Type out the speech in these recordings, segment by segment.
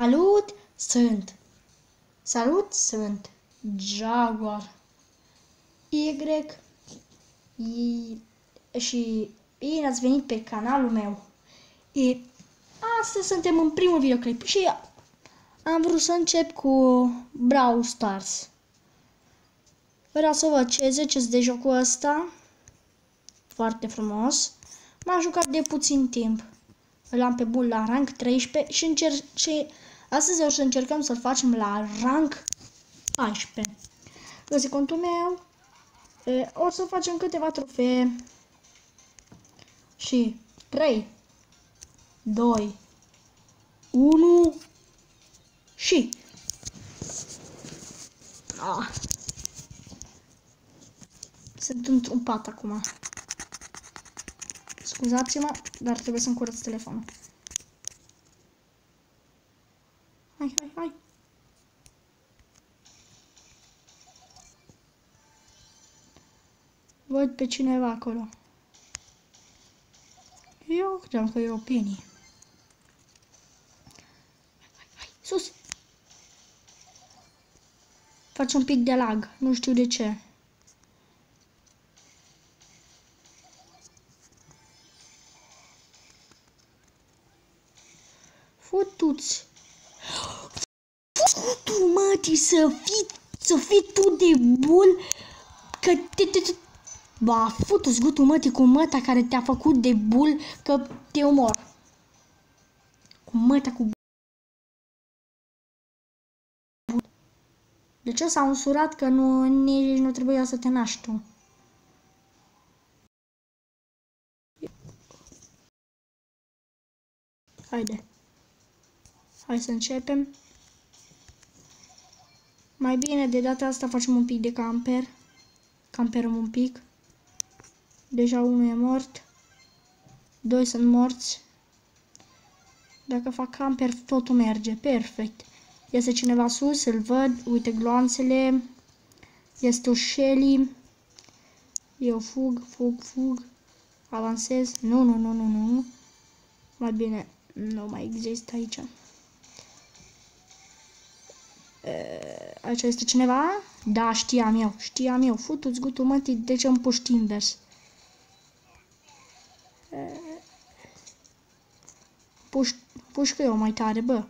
Salut, sunt. Salut, sunt. Jaguar. Y. I, și bine ați venit pe canalul meu. E, astăzi suntem în primul videoclip și am vrut să încep cu Brawl Stars. Vreau să văd ce ziceți de jocul ăsta. Foarte frumos. M-am jucat de puțin timp. Îl am pe bun la rank 13 și, încerc, și astăzi o să încercăm să-l facem la rank 14. Găsi contul meu. E, o să facem câteva trofee. Și 3, 2, 1 și... Ah. Sunt într-un pat acum. Scuzați-mă, dar trebuie să-mi curăț telefonul. Hai, hai, hai. Văd pe cineva acolo. Eu credeam că e o Penny. Hai, hai, sus! Face un pic de lag, nu știu de ce. Fii tu de bun, că te, te, te Ba, futu-ți gutul mătii cu măta care te-a făcut de bul că te omor. Cu măta cu De ce s-a însurat că nu, nici nu trebuia să te naști tu? Haide. Hai să începem. Mai bine de data asta facem un pic de camper. Camperăm un pic. Deja unul e mort. Doi sunt morți. Dacă fac camper, totul merge. Perfect. Este cineva sus, îl văd. Uite gloanțele. Este o Shelly. Eu fug, fug, fug. Avansez. Nu, nu, nu, nu, nu. Mai bine, nu mai există aici. Aici este cineva? Da, știam eu, știam eu. Futu-ți gutul mătii, de ce îmi puști invers? Puș, pușcă eu mai tare, bă.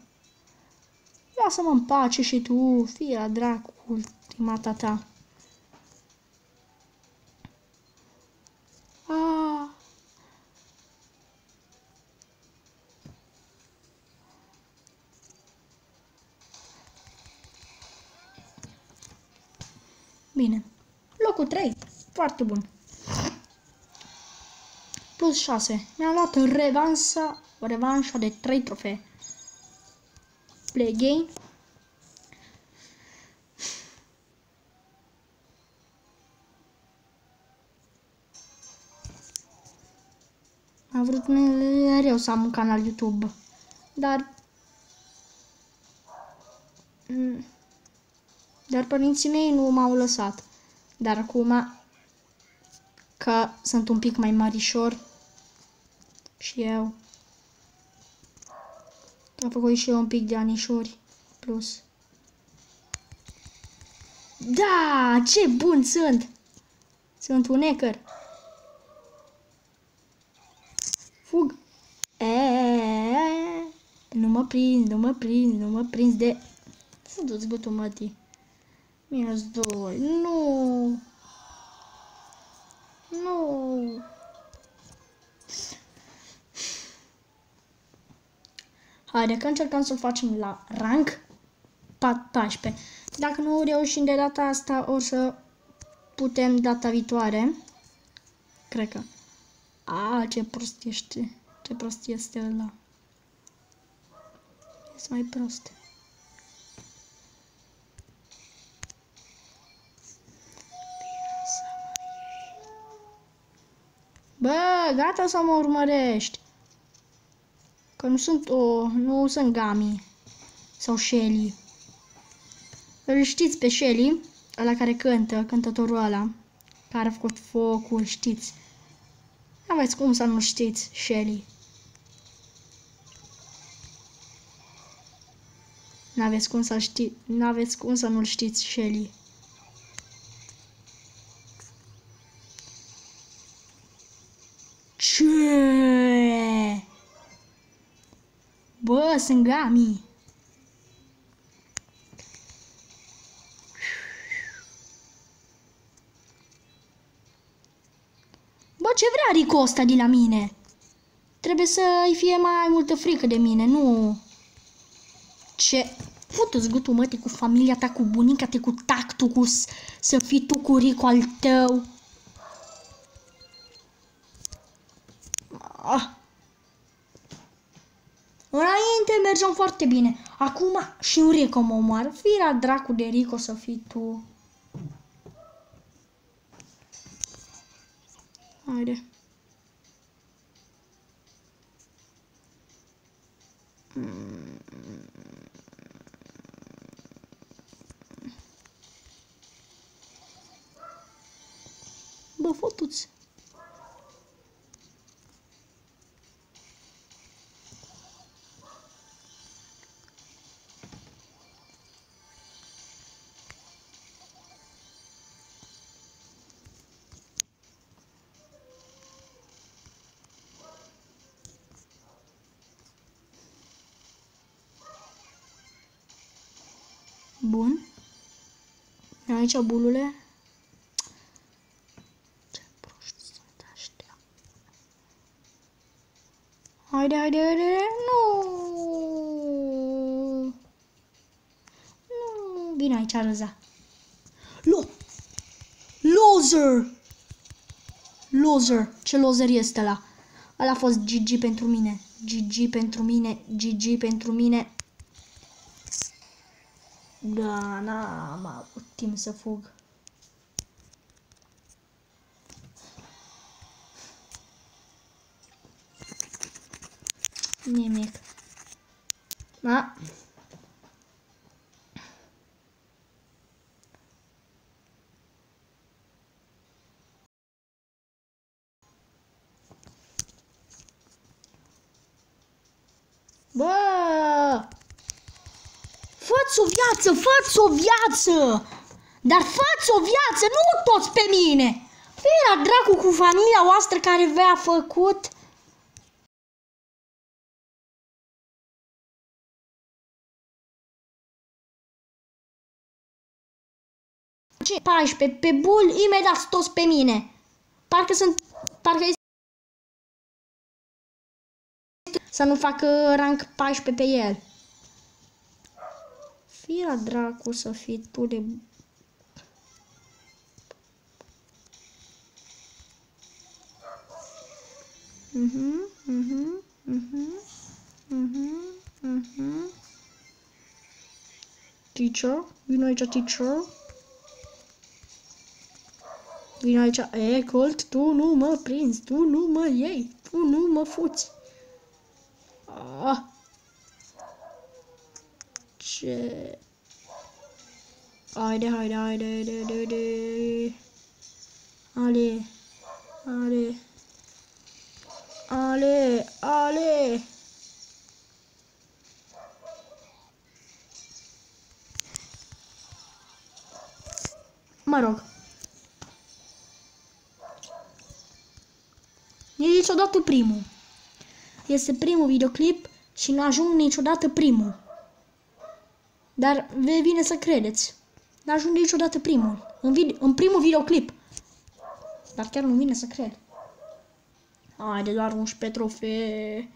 Lasă-mă în pace și tu, fie la dracu cu ultimata ta. Foarte bun plus 6. Mi-am luat revansa, revanșa de 3 trofee. Play game. Am vrut mereu să am un canal YouTube, dar dar părinții mei nu m-au lăsat. Dar acum că sunt un pic mai marișor și eu. Am făcut și eu un pic de anișori plus. Da, ce bun sunt! Sunt un hacker. Fug. E, nu mă prind, nu mă prind, nu mă prind de... Să duți gutul mătii. Minus 2. Nu! Nu! Haide că încercăm să-l facem la rank 14. Dacă nu reușim de data asta, o să putem data viitoare. Cred că. A, ce prost ești. Ce prost este ăla. Este mai prost. Bă, gata să mă urmărești. Că nu sunt o... nu sunt Gami. Sau Shelly. Îl știți pe Shelly? Ăla care cântă, cântătorul ăla. Care a făcut focul, știți. Aveți cum să nu știți Shelly. N-aveți cum să ști, n-aveți cum să nu-l știți, Shelly. Bă, sunt gami. Bă, ce vrea Rico ăsta de la mine? Trebuie să-i fie mai multă frică de mine, nu... Ce... Futu-ți gâtul, mă, cu familia ta, cu bunica te, cu tactul, cu să fii tu cu Rico al tău. Foarte bine. Acum și un Rico mă omoară. Fira dracu de Rico să fii tu. Haide. Bun. Aici bulule. Ce proști sunt ăștia. Haide, haide, haide. Nu. Nu. Bine aici, Răza. Lo. Loser. Loser. Ce loser este ăla? Ăla a fost GG pentru mine. GG pentru mine. GG pentru mine. Da, n-am avut timp să fug. Nimic. Da. Bă! Fă-ți o viață, fă-ți o viață! Dar fă-ți o viață, nu toți pe mine! Fii dracu cu familia voastră care v-a făcut... Ce 14 pe bul, imediat toți pe mine. Parcă sunt... Parcă este... Să nu facă rank 14 pe el. Fira dracu să fii tu de... Mhm, mhm, mhm, mhm, mhm. Teacher, vino aici, teacher. Vino aici, e, Colt, tu nu mă prinzi, tu nu mă iei, tu nu mă fuți. Ah. Ce... Haide, haide, haide, haide, haide, haide. Ale, ale. Ale, ale. Mă rog. E niciodată primul. Este primul videoclip și nu ajung niciodată primul. Dar vă vine să credeți. Nu ajung niciodată primul. În, video, în primul videoclip. Dar chiar nu vine să cred. Haide, doar 11 trofee.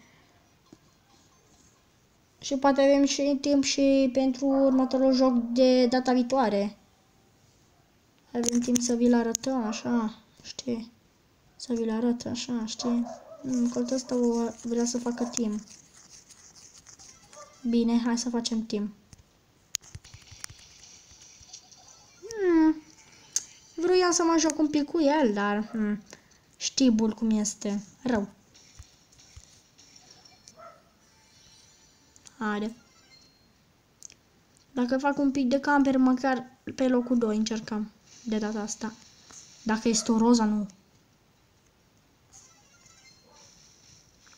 Și poate avem și timp și pentru următorul joc de data viitoare. Avem timp să vi-l arătăm, așa, știi? Să vi-l arăt, așa, știi? Mm, coltul ăsta vrea să facă timp. Bine, hai să facem timp. Hmm. Vroiam să mă joc un pic cu el, dar hmm. știi bul cum este. Rău. Haide. Dacă fac un pic de camper, măcar pe locul 2 încercăm de data asta. Dacă este o roza, nu.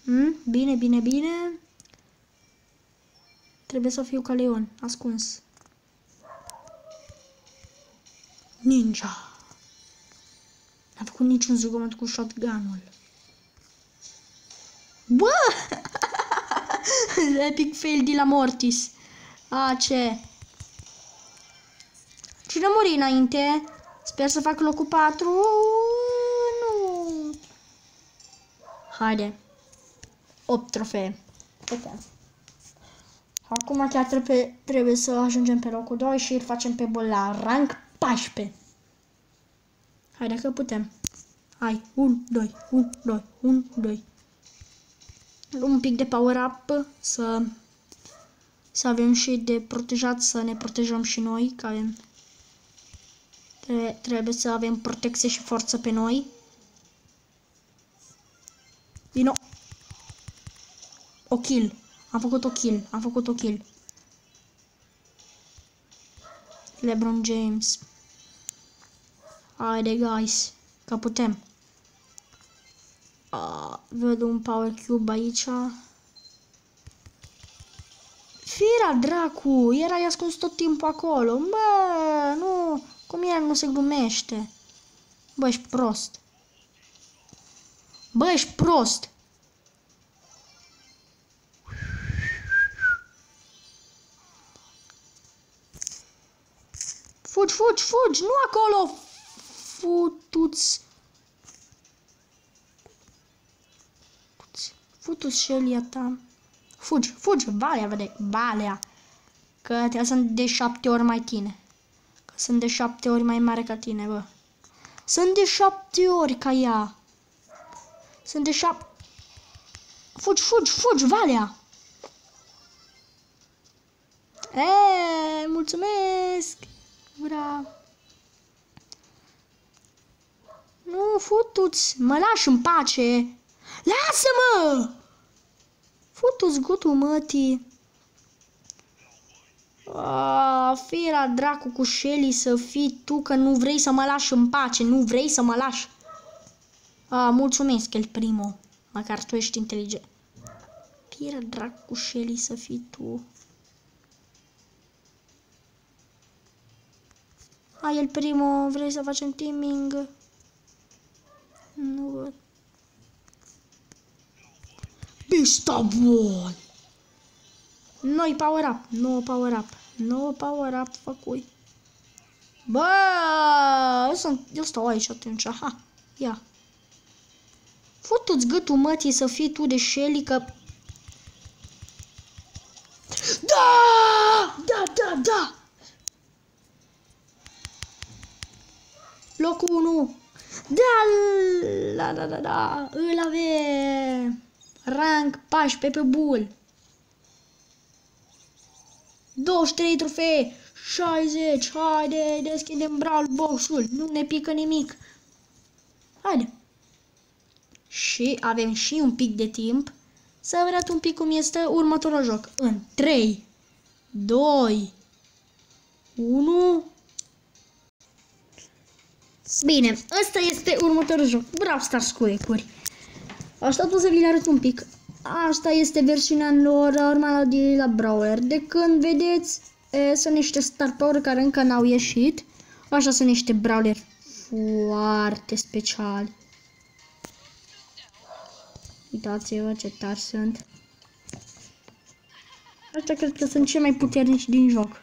Hmm? Bine, bine, bine. Trebuie să fiu ca Leon, ascuns. Ninja. N-a făcut niciun zgomot cu shotgun-ul. Bă! Epic fail de la Mortis. A, ce? Cine a murit înainte? Sper să fac locul 4. Nu. Haide. 8 trofee. Uite. Acum chiar trebuie, trebuie să ajungem pe locul 2 și îl facem pe bol la rank 14. Haide că putem. Hai, 1, 2, 1, 2, 1, 2. Luăm un pic de power up să, să avem și de protejat, să ne protejăm și noi, că avem, trebuie să avem protecție și forță pe noi. Vino. O kill. Am făcut o kill. Am făcut o kill. LeBron James. Haide, guys. Că putem. Uh, văd un power cube aici. Fira, dracu! Erai ascuns tot timpul acolo. Bă, nu... Cum el nu se glumește? Bă, ești prost. Bă, ești prost. Fugi, fugi, fugi! Nu acolo! Futuți! Futuți șelia ta. Fugi, fugi, valea, vede, valea. Că te sunt de șapte ori mai tine. Că sunt de șapte ori mai mare ca tine, bă. Sunt de șapte ori ca ea. Sunt de șapte... Fugi, fugi, fugi, valea! Eee, mulțumesc! Ura! Nu, futuți! Mă lași în pace! Lasă-mă! Futu-ți gutul mătii. Ah, fira dracu cu Shelly să fii tu că nu vrei să mă lași în pace, nu vrei să mă lași. Ah, mulțumesc, el primul. Măcar tu ești inteligent. Fira dracu cu Shelly să fii tu. Hai, el primul, vrei să facem teaming? Nu văd. Pista bun! Noi power up, no power up, no power up făcui. Bă, eu, sunt, eu stau aici atunci, ha, ia. Futu-ți gâtul mătii să fii tu de Shelly că... Da! Da, da, da! Locul 1. Da, da, da, da, îl avem. Rank 14 pe bull. 23 trofee. 60. Haide, deschidem brawl box-ul. Nu ne pică nimic. Haide. Și avem și un pic de timp să arăt un pic cum este următorul joc. În 3, 2, 1... Bine, ăsta este următorul joc. Brawl Stars cu ecuri. Aștept să vi le arăt un pic. Asta este versiunea normală de la Brawler. De când vedeți, e, sunt niște star power care încă n-au ieșit. Așa sunt niște Brawler foarte speciali. Uitați-vă ce tari sunt. Asta cred că sunt cei mai puternici din joc.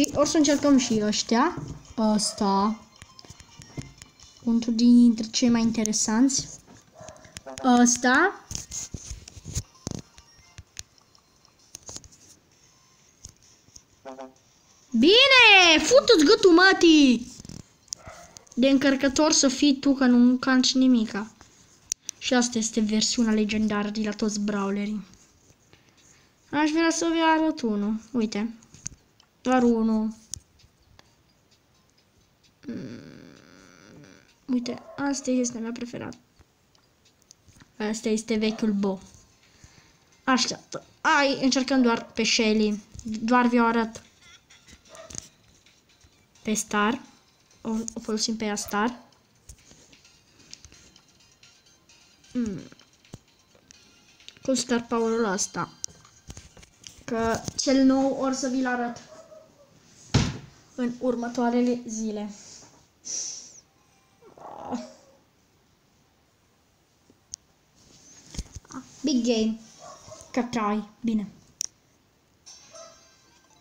Și o să încercăm și ăștia. Ăsta unul dintre cei mai interesanți. Ăsta. Bine! Futu-ți gâtul, mătii! De încărcător să fii tu, că nu încanci nimica. Și asta este versiunea legendară de la toți brawlerii. Aș vrea să vi arăt unul. Uite. Doar unul. Mm. Uite, asta este mea preferat. Asta este vechiul Bo. Așteaptă. Ai, încercăm doar pe Shelly. Doar vi-o arăt. Pe Star. O, o folosim pe ea Star. Mm. cu Star Power-ul ăsta. Că cel nou or să vi-l arăt în următoarele zile. Big game. Cacai. Bine.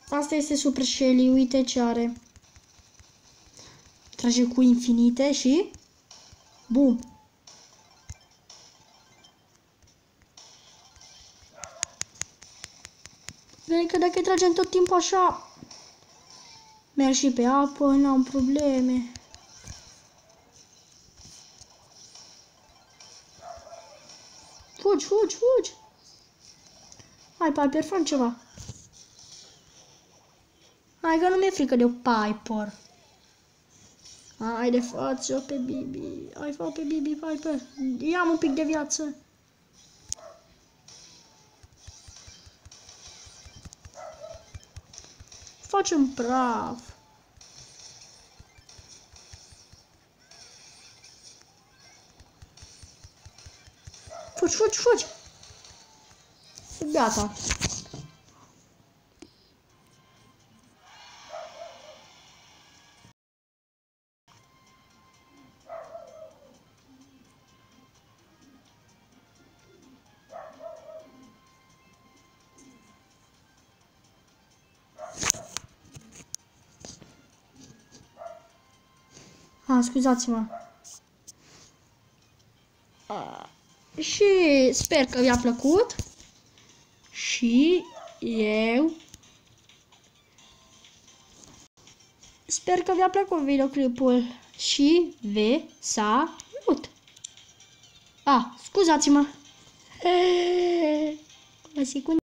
Asta este Super Shelly. Uite ce are. Trage cu infinite și... Bum. Vede că dacă tragem tot timpul așa... Merg și pe apă, n-am probleme. Fugi, fugi, fugi! Hai, Piper, fă ceva. Hai că nu mi-e frică de o Piper. Hai de față pe Bibi. Hai fă pe Bibi, Piper. Ia-mi un pic de viață. Facem praf. Fugi, fugi, fugi! Gata. Ah, scuzați-mă. Și sper că vi-a plăcut. Și eu sper că vi-a plăcut videoclipul și ve salut. Ah, scuzați-mă. O secundă.